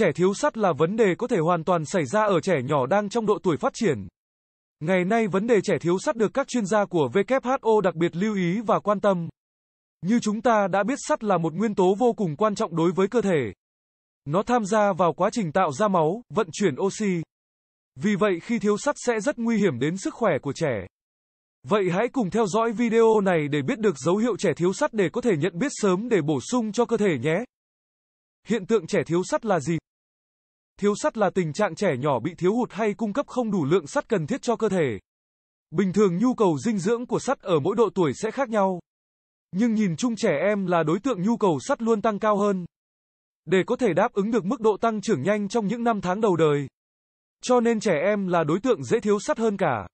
Trẻ thiếu sắt là vấn đề có thể hoàn toàn xảy ra ở trẻ nhỏ đang trong độ tuổi phát triển. Ngày nay vấn đề trẻ thiếu sắt được các chuyên gia của WHO đặc biệt lưu ý và quan tâm. Như chúng ta đã biết sắt là một nguyên tố vô cùng quan trọng đối với cơ thể. Nó tham gia vào quá trình tạo ra máu, vận chuyển oxy. Vì vậy khi thiếu sắt sẽ rất nguy hiểm đến sức khỏe của trẻ. Vậy hãy cùng theo dõi video này để biết được dấu hiệu trẻ thiếu sắt để có thể nhận biết sớm để bổ sung cho cơ thể nhé. Hiện tượng trẻ thiếu sắt là gì? Thiếu sắt là tình trạng trẻ nhỏ bị thiếu hụt hay cung cấp không đủ lượng sắt cần thiết cho cơ thể. Bình thường nhu cầu dinh dưỡng của sắt ở mỗi độ tuổi sẽ khác nhau. Nhưng nhìn chung trẻ em là đối tượng nhu cầu sắt luôn tăng cao hơn. Để có thể đáp ứng được mức độ tăng trưởng nhanh trong những năm tháng đầu đời. Cho nên trẻ em là đối tượng dễ thiếu sắt hơn cả.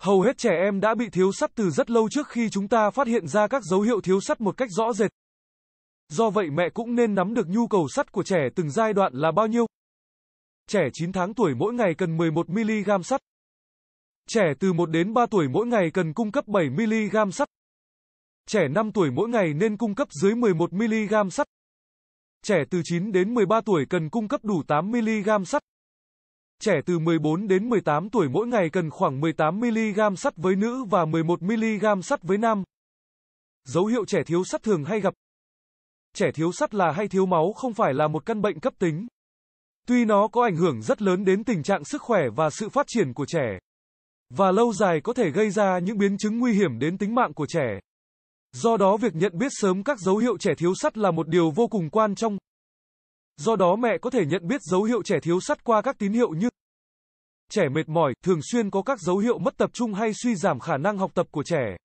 Hầu hết trẻ em đã bị thiếu sắt từ rất lâu trước khi chúng ta phát hiện ra các dấu hiệu thiếu sắt một cách rõ rệt. Do vậy mẹ cũng nên nắm được nhu cầu sắt của trẻ từng giai đoạn là bao nhiêu. Trẻ 9 tháng tuổi mỗi ngày cần 11mg sắt. Trẻ từ 1 đến 3 tuổi mỗi ngày cần cung cấp 7mg sắt. Trẻ 5 tuổi mỗi ngày nên cung cấp dưới 11mg sắt. Trẻ từ 9 đến 13 tuổi cần cung cấp đủ 8mg sắt. Trẻ từ 14 đến 18 tuổi mỗi ngày cần khoảng 18mg sắt với nữ và 11mg sắt với nam. Dấu hiệu trẻ thiếu sắt thường hay gặp. Trẻ thiếu sắt là hay thiếu máu không phải là một căn bệnh cấp tính. Tuy nó có ảnh hưởng rất lớn đến tình trạng sức khỏe và sự phát triển của trẻ. Và lâu dài có thể gây ra những biến chứng nguy hiểm đến tính mạng của trẻ. Do đó việc nhận biết sớm các dấu hiệu trẻ thiếu sắt là một điều vô cùng quan trọng. Do đó mẹ có thể nhận biết dấu hiệu trẻ thiếu sắt qua các tín hiệu như trẻ mệt mỏi, thường xuyên có các dấu hiệu mất tập trung hay suy giảm khả năng học tập của trẻ.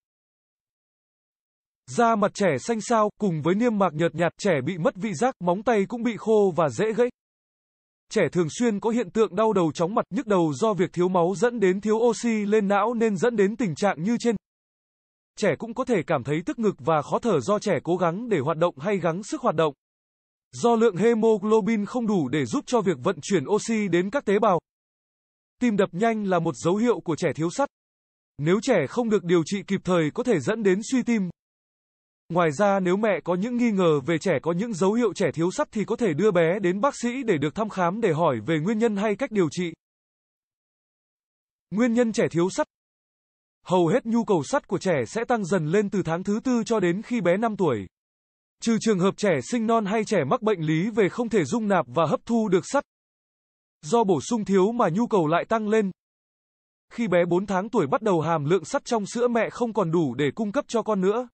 Da mặt trẻ xanh xao, cùng với niêm mạc nhợt nhạt, trẻ bị mất vị giác, móng tay cũng bị khô và dễ gãy. Trẻ thường xuyên có hiện tượng đau đầu chóng mặt, nhức đầu do việc thiếu máu dẫn đến thiếu oxy lên não nên dẫn đến tình trạng như trên. Trẻ cũng có thể cảm thấy tức ngực và khó thở do trẻ cố gắng để hoạt động hay gắng sức hoạt động. Do lượng hemoglobin không đủ để giúp cho việc vận chuyển oxy đến các tế bào. Tim đập nhanh là một dấu hiệu của trẻ thiếu sắt. Nếu trẻ không được điều trị kịp thời có thể dẫn đến suy tim. Ngoài ra, nếu mẹ có những nghi ngờ về trẻ có những dấu hiệu trẻ thiếu sắt thì có thể đưa bé đến bác sĩ để được thăm khám để hỏi về nguyên nhân hay cách điều trị. Nguyên nhân trẻ thiếu sắt Hầu hết nhu cầu sắt của trẻ sẽ tăng dần lên từ tháng thứ tư cho đến khi bé 5 tuổi. Trừ trường hợp trẻ sinh non hay trẻ mắc bệnh lý về không thể dung nạp và hấp thu được sắt. Do bổ sung thiếu mà nhu cầu lại tăng lên. Khi bé 4 tháng tuổi bắt đầu hàm lượng sắt trong sữa mẹ không còn đủ để cung cấp cho con nữa.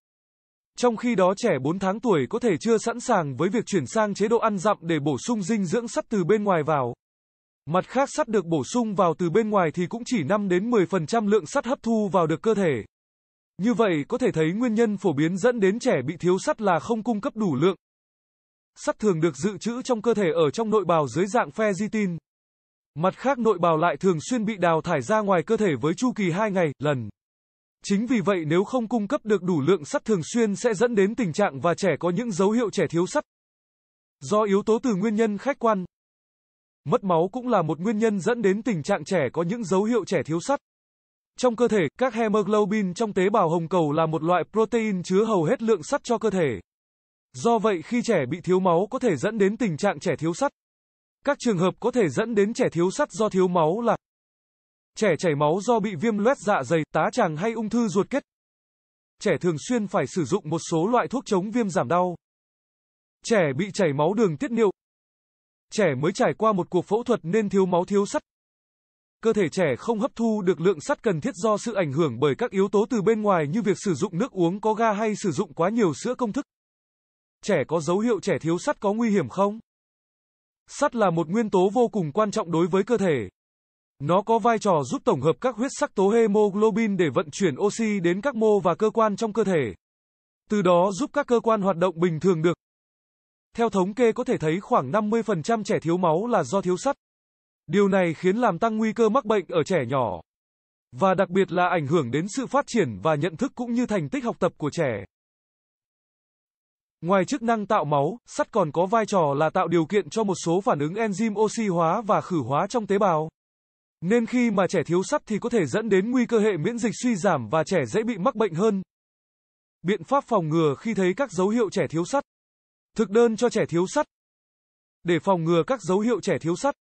Trong khi đó trẻ 4 tháng tuổi có thể chưa sẵn sàng với việc chuyển sang chế độ ăn dặm để bổ sung dinh dưỡng sắt từ bên ngoài vào. Mặt khác sắt được bổ sung vào từ bên ngoài thì cũng chỉ 5 đến 10% lượng sắt hấp thu vào được cơ thể. Như vậy có thể thấy nguyên nhân phổ biến dẫn đến trẻ bị thiếu sắt là không cung cấp đủ lượng. Sắt thường được dự trữ trong cơ thể ở trong nội bào dưới dạng ferritin. Mặt khác nội bào lại thường xuyên bị đào thải ra ngoài cơ thể với chu kỳ 2 ngày, lần. Chính vì vậy nếu không cung cấp được đủ lượng sắt thường xuyên sẽ dẫn đến tình trạng và trẻ có những dấu hiệu trẻ thiếu sắt. Do yếu tố từ nguyên nhân khách quan. Mất máu cũng là một nguyên nhân dẫn đến tình trạng trẻ có những dấu hiệu trẻ thiếu sắt. Trong cơ thể, các hemoglobin trong tế bào hồng cầu là một loại protein chứa hầu hết lượng sắt cho cơ thể. Do vậy khi trẻ bị thiếu máu có thể dẫn đến tình trạng trẻ thiếu sắt. Các trường hợp có thể dẫn đến trẻ thiếu sắt do thiếu máu là Trẻ chảy máu do bị viêm loét dạ dày, tá tràng hay ung thư ruột kết. Trẻ thường xuyên phải sử dụng một số loại thuốc chống viêm giảm đau. Trẻ bị chảy máu đường tiết niệu. Trẻ mới trải qua một cuộc phẫu thuật nên thiếu máu thiếu sắt. Cơ thể trẻ không hấp thu được lượng sắt cần thiết do sự ảnh hưởng bởi các yếu tố từ bên ngoài như việc sử dụng nước uống có ga hay sử dụng quá nhiều sữa công thức. Trẻ có dấu hiệu trẻ thiếu sắt có nguy hiểm không? Sắt là một nguyên tố vô cùng quan trọng đối với cơ thể. Nó có vai trò giúp tổng hợp các huyết sắc tố hemoglobin để vận chuyển oxy đến các mô và cơ quan trong cơ thể. Từ đó giúp các cơ quan hoạt động bình thường được. Theo thống kê có thể thấy khoảng 50% trẻ thiếu máu là do thiếu sắt. Điều này khiến làm tăng nguy cơ mắc bệnh ở trẻ nhỏ. Và đặc biệt là ảnh hưởng đến sự phát triển và nhận thức cũng như thành tích học tập của trẻ. Ngoài chức năng tạo máu, sắt còn có vai trò là tạo điều kiện cho một số phản ứng enzyme oxy hóa và khử hóa trong tế bào. Nên khi mà trẻ thiếu sắt thì có thể dẫn đến nguy cơ hệ miễn dịch suy giảm và trẻ dễ bị mắc bệnh hơn. Biện pháp phòng ngừa khi thấy các dấu hiệu trẻ thiếu sắt. Thực đơn cho trẻ thiếu sắt. Để phòng ngừa các dấu hiệu trẻ thiếu sắt,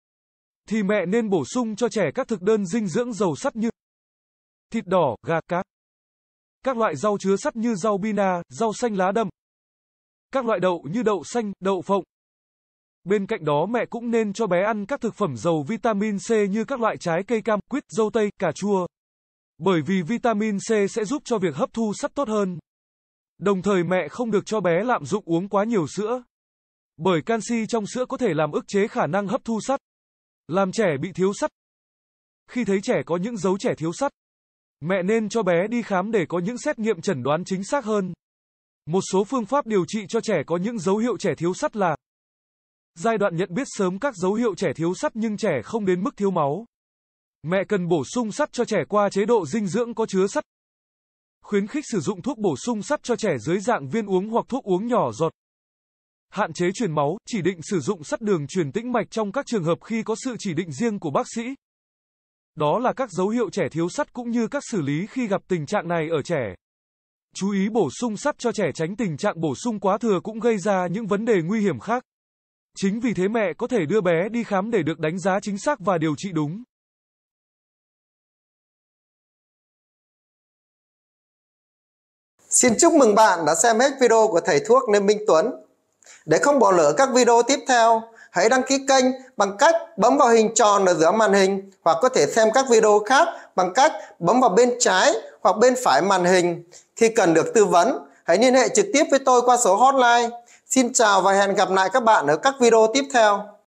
thì mẹ nên bổ sung cho trẻ các thực đơn dinh dưỡng giàu sắt như thịt đỏ, gà, cá. Các loại rau chứa sắt như rau bina, rau xanh lá đậm. Các loại đậu như đậu xanh, đậu phộng. Bên cạnh đó mẹ cũng nên cho bé ăn các thực phẩm giàu vitamin C như các loại trái cây cam, quýt, dâu tây, cà chua. Bởi vì vitamin C sẽ giúp cho việc hấp thu sắt tốt hơn. Đồng thời mẹ không được cho bé lạm dụng uống quá nhiều sữa. Bởi canxi trong sữa có thể làm ức chế khả năng hấp thu sắt, làm trẻ bị thiếu sắt. Khi thấy trẻ có những dấu trẻ thiếu sắt, mẹ nên cho bé đi khám để có những xét nghiệm chẩn đoán chính xác hơn. Một số phương pháp điều trị cho trẻ có những dấu hiệu trẻ thiếu sắt là Giai đoạn nhận biết sớm các dấu hiệu trẻ thiếu sắt nhưng trẻ không đến mức thiếu máu. Mẹ cần bổ sung sắt cho trẻ qua chế độ dinh dưỡng có chứa sắt. Khuyến khích sử dụng thuốc bổ sung sắt cho trẻ dưới dạng viên uống hoặc thuốc uống nhỏ giọt. Hạn chế truyền máu, chỉ định sử dụng sắt đường truyền tĩnh mạch trong các trường hợp khi có sự chỉ định riêng của bác sĩ. Đó là các dấu hiệu trẻ thiếu sắt cũng như các xử lý khi gặp tình trạng này ở trẻ. Chú ý bổ sung sắt cho trẻ tránh tình trạng bổ sung quá thừa cũng gây ra những vấn đề nguy hiểm khác. Chính vì thế mẹ có thể đưa bé đi khám để được đánh giá chính xác và điều trị đúng. Xin chúc mừng bạn đã xem hết video của thầy thuốc Lê Minh Tuấn. Để không bỏ lỡ các video tiếp theo, hãy đăng ký kênh bằng cách bấm vào hình tròn ở giữa màn hình hoặc có thể xem các video khác bằng cách bấm vào bên trái hoặc bên phải màn hình. Khi cần được tư vấn, hãy liên hệ trực tiếp với tôi qua số hotline Xin chào và hẹn gặp lại các bạn ở các video tiếp theo.